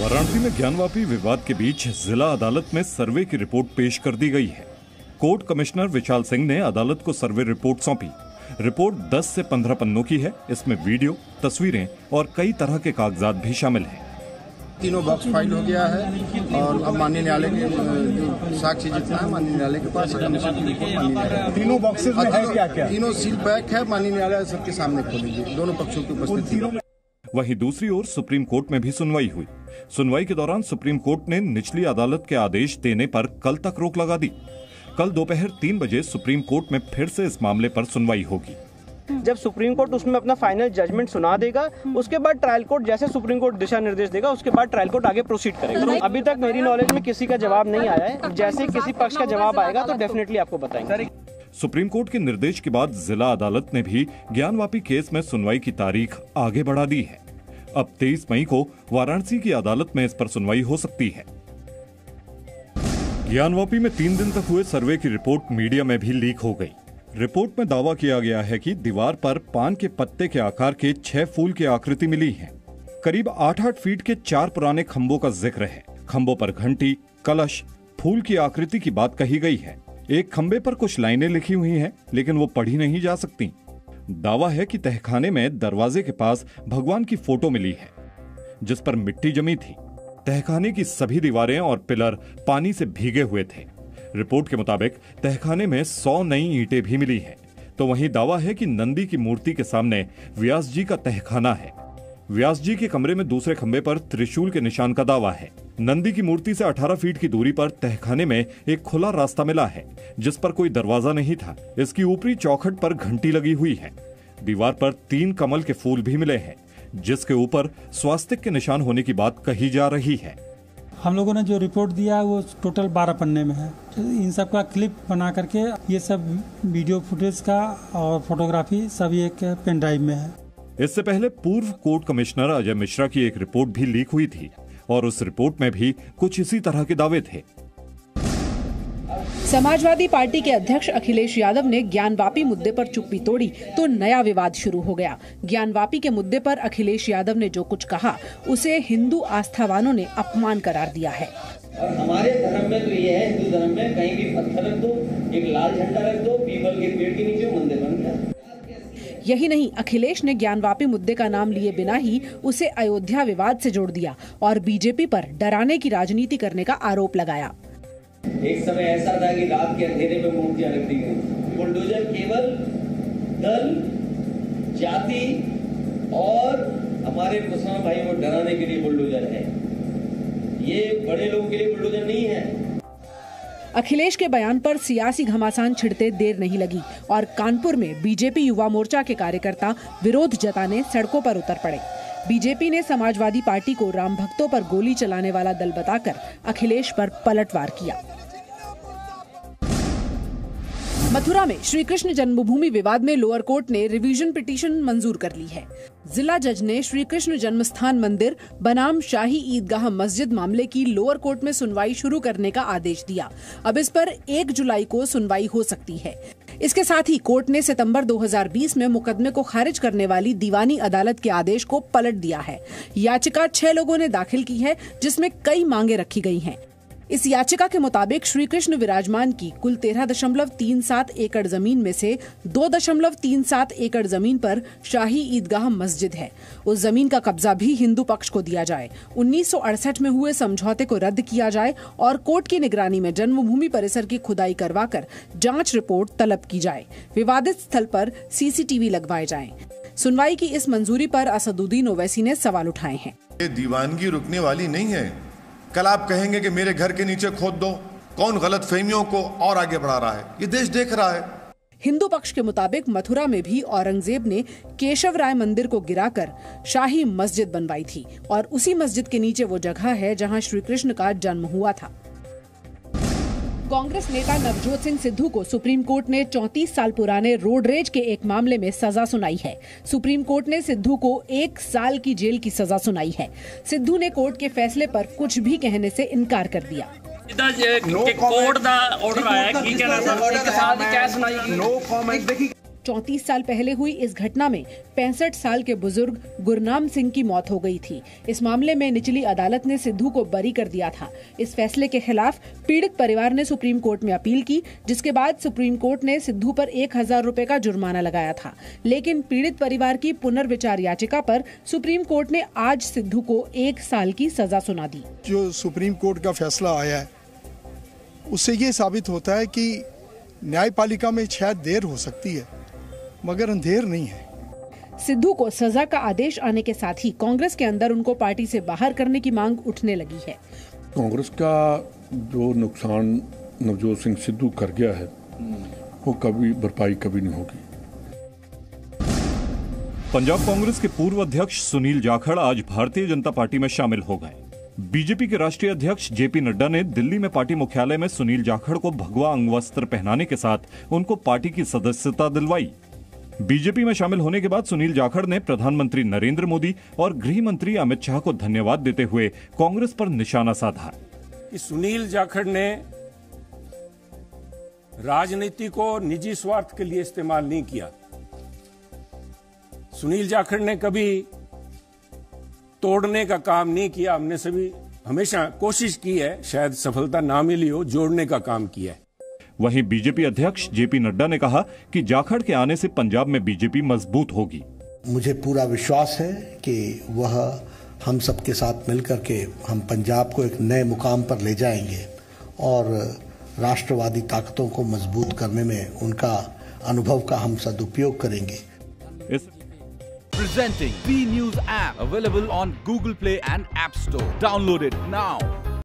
वाराणसी में ज्ञानवापी विवाद के बीच जिला अदालत में सर्वे की रिपोर्ट पेश कर दी गई है। कोर्ट कमिश्नर विशाल सिंह ने अदालत को सर्वे रिपोर्ट सौंपी। रिपोर्ट 10 से 15 पन्नों की है। इसमें वीडियो तस्वीरें और कई तरह के कागजात भी शामिल हैं। तीनों बॉक्स फ़ाइल हो गया है और अब माननीय न्यायालय के जो साक्ष्य जितना है माननीय न्यायालय के पास कमीशन की रिपोर्ट माननीय तीनों बॉक्सेस में है क्या क्या तीनों सील पैक है। माननीय न्यायालय सबके सामने खोलेंगे। दोनों पक्षों की उपस्थिति। में। वहीं दूसरी ओर सुप्रीम कोर्ट में भी सुनवाई हुई। सुनवाई के दौरान सुप्रीम कोर्ट ने निचली अदालत के आदेश देने पर कल तक रोक लगा दी। कल दोपहर तीन बजे सुप्रीम कोर्ट में फिर से इस मामले पर सुनवाई होगी। जब सुप्रीम कोर्ट उसमें अपना फाइनल जजमेंट सुना देगा उसके बाद ट्रायल कोर्ट जैसे सुप्रीम कोर्ट दिशा निर्देश देगा उसके बाद ट्रायल कोर्ट आगे प्रोसीड करेगा। अभी तक मेरी नॉलेज में किसी का जवाब नहीं आया है। जैसे ही किसी पक्ष का जवाब आएगा तो डेफिनेटली आपको बताएँगे। सुप्रीम कोर्ट के निर्देश के बाद जिला अदालत ने भी ज्ञानवापी केस में सुनवाई की तारीख आगे बढ़ा दी है। अब 23 मई को वाराणसी की अदालत में इस पर सुनवाई हो सकती है। ज्ञानवापी में तीन दिन तक हुए सर्वे की रिपोर्ट मीडिया में भी लीक हो गई। रिपोर्ट में दावा किया गया है कि दीवार पर पान के पत्ते के आकार के छह फूल की आकृति मिली है। करीब आठ आठ फीट के चार पुराने खंभों का ज़िक्र है। खंभों पर घंटी, कलश, फूल की आकृति की बात कही गई है। एक खंबे पर कुछ लाइनें लिखी हुई हैं, लेकिन वो पढ़ी नहीं जा सकती। दावा है कि तहखाने में दरवाजे के पास भगवान की फ़ोटो मिली है, जिस पर मिट्टी जमी थी। तहखाने की सभी दीवारें और पिलर पानी से भीगे हुए थे। रिपोर्ट के मुताबिक तहखाने में सौ नई ईंटें भी मिली हैं। तो वहीं दावा है कि नंदी की मूर्ति के सामने व्यास जी का तहखाना है। व्यास जी के कमरे में दूसरे खंबे पर त्रिशूल के निशान का दावा है। नंदी की मूर्ति से 18 फीट की दूरी पर तहखाने में एक खुला रास्ता मिला है जिस पर कोई दरवाज़ा नहीं था। इसकी ऊपरी चौखट पर घंटी लगी हुई है। दीवार पर तीन कमल के फूल भी मिले हैं जिसके ऊपर स्वास्तिक के निशान होने की बात कही जा रही है। हम लोगों ने जो रिपोर्ट दिया है वो टोटल बारह पन्ने में है। इन सब का क्लिप बना करके ये सब वीडियो फुटेज का और फोटोग्राफी सभी एक पेन ड्राइव में है। इससे पहले पूर्व कोर्ट कमिश्नर अजय मिश्रा की एक रिपोर्ट भी लीक हुई थी। और उस रिपोर्ट में भी कुछ इसी तरह के दावे थे। समाजवादी पार्टी के अध्यक्ष अखिलेश यादव ने ज्ञानवापी मुद्दे पर चुप्पी तोड़ी तो नया विवाद शुरू हो गया। ज्ञानवापी के मुद्दे पर अखिलेश यादव ने जो कुछ कहा उसे हिंदू आस्थावानों ने अपमान करार दिया है। और हमारे धर्म में तो ये है हिंदू धर्म में कहीं भी पत्थर रख दो एक लाल झंडा रख दो पीपल के पेड़ के नीचे मंदिर बन गया यही नहीं, अखिलेश ने ज्ञानवापी मुद्दे का नाम लिए बिना ही उसे अयोध्या विवाद से जोड़ दिया और बीजेपी पर डराने की राजनीति करने का आरोप लगाया। एक समय ऐसा था कि रात के अंधेरे में मूर्तियाँ रख दी गई। बुलडोजर केवल दल, जाति और हमारे मुसलमान भाई को डराने के लिए बुलडोजर है। ये बड़े लोगों के लिए बुलडोजर नहीं है। अखिलेश के बयान पर सियासी घमासान छिड़ते देर नहीं लगी और कानपुर में बीजेपी युवा मोर्चा के कार्यकर्ता विरोध जताने सड़कों पर उतर पड़े। बीजेपी ने समाजवादी पार्टी को राम भक्तों पर गोली चलाने वाला दल बताकर अखिलेश पर पलटवार किया। मथुरा में श्री कृष्ण जन्मभूमि विवाद में लोअर कोर्ट ने रिवीजन पिटीशन मंजूर कर ली है। जिला जज ने श्री कृष्ण जन्मस्थान मंदिर, बनाम शाही ईदगाह मस्जिद मामले की लोअर कोर्ट में सुनवाई शुरू करने का आदेश दिया। अब इस पर 1 जुलाई को सुनवाई हो सकती है। इसके साथ ही कोर्ट ने सितंबर 2020 में मुकदमे को खारिज करने वाली दीवानी अदालत के आदेश को पलट दिया है। याचिका छह लोगों ने दाखिल की है, जिसमें कई मांगे रखी गई हैं। इस याचिका के मुताबिक श्री कृष्ण विराजमान की कुल तेरह दशमलव तीन सात एकड़ ज़मीन में से दो दशमलव तीन सात एकड़ ज़मीन पर शाही ईदगाह मस्जिद है। उस ज़मीन का कब्जा भी हिंदू पक्ष को दिया जाए। 1968 में हुए समझौते को रद्द किया जाए और कोर्ट की निगरानी में जन्मभूमि परिसर की खुदाई करवाकर जाँच रिपोर्ट तलब की जाए। विवादित स्थल पर सीसीटीवी लगवाए जाएँ। सुनवाई की इस मंजूरी पर असदुद्दीन ओवैसी ने सवाल उठाए हैं। ये दीवानगी रुकने वाली नहीं है। कल आप कहेंगे कि मेरे घर के नीचे खोद दो। कौन गलत फहमियों को और आगे बढ़ा रहा है? ये देश देख रहा है। हिंदू पक्ष के मुताबिक मथुरा में भी औरंगज़ेब ने केशव राय मंदिर को गिराकर शाही मस्जिद बनवाई थी। और उसी मस्जिद के नीचे वो जगह है जहाँ श्री कृष्ण का जन्म हुआ था। कांग्रेस नेता नवजोत सिंह सिद्धू को सुप्रीम कोर्ट ने 34 साल पुराने रोड रेज के एक मामले में सजा सुनाई है। सुप्रीम कोर्ट ने सिद्धू को एक साल की जेल की सजा सुनाई है। सिद्धू ने कोर्ट के फैसले पर कुछ भी कहने से इनकार कर दिया। कोर्ट ऑर्डर आया नो देखिए चौतीस साल पहले हुई इस घटना में पैंसठ साल के बुज़ुर्ग गुरनाम सिंह की मौत हो गई थी। इस मामले में निचली अदालत ने सिद्धू को बरी कर दिया था। इस फैसले के खिलाफ पीड़ित परिवार ने सुप्रीम कोर्ट में अपील की, जिसके बाद सुप्रीम कोर्ट ने सिद्धू पर एक हज़ार रूपए का जुर्माना लगाया था। लेकिन पीड़ित परिवार की पुनर्विचार याचिका पर सुप्रीम कोर्ट ने आज सिद्धू को एक साल की सजा सुना दी। जो सुप्रीम कोर्ट का फैसला आया है, उससे ये साबित होता है कि न्यायपालिका में शायद देर हो सकती है। मगर अंधेर नहीं है। सिद्धू को सजा का आदेश आने के साथ ही कांग्रेस के अंदर उनको पार्टी से बाहर करने की मांग उठने लगी है। कांग्रेस का जो नुकसान नवजोत सिंह सिद्धू कर गया है वो कभी भरपाई कभी नहीं होगी। पंजाब कांग्रेस के पूर्व अध्यक्ष सुनील जाखड़ आज भारतीय जनता पार्टी में शामिल हो गए। बीजेपी के राष्ट्रीय अध्यक्ष जेपी नड्डा ने दिल्ली में पार्टी मुख्यालय में सुनील जाखड़ को भगवा अंगवस्त्र पहनाने के साथ उनको पार्टी की सदस्यता दिलवाई। बीजेपी में शामिल होने के बाद सुनील जाखड़ ने प्रधानमंत्री नरेंद्र मोदी और गृह मंत्री अमित शाह को धन्यवाद देते हुए कांग्रेस पर निशाना साधा। सुनील जाखड़ ने राजनीति को निजी स्वार्थ के लिए इस्तेमाल नहीं किया। सुनील जाखड़ ने कभी तोड़ने का काम नहीं किया। हमने सभी हमेशा कोशिश की है, शायद सफलता ना मिली हो, जोड़ने का काम किया है। वहीं बीजेपी अध्यक्ष जेपी नड्डा ने कहा कि जाखड़ के आने से पंजाब में बीजेपी मज़बूत होगी मुझे पूरा विश्वास है कि वह हम सबके साथ मिलकर के हम पंजाब को एक नए मुकाम पर ले जाएँगे और राष्ट्रवादी ताकतों को मज़बूत करने में उनका अनुभव का हम सदुपयोग करेंगे इस Presenting B News app available on Google Play and App Store. Download it now.